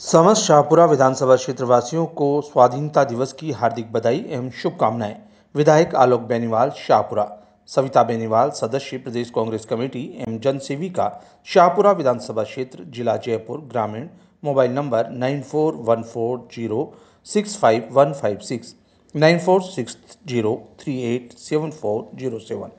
समस्त शाहपुरा विधानसभा क्षेत्र वासियों को स्वाधीनता दिवस की हार्दिक बधाई एवं शुभकामनाएँ। विधायक आलोक बेनीवाल, शाहपुरा। सविता बेनीवाल, सदस्य, प्रदेश कांग्रेस कमेटी एवं जनसेविका, शाहपुरा विधानसभा क्षेत्र, जिला जयपुर ग्रामीण। Mobile number nine four one four zero six five one five six nine four six zero three eight seven four zero seven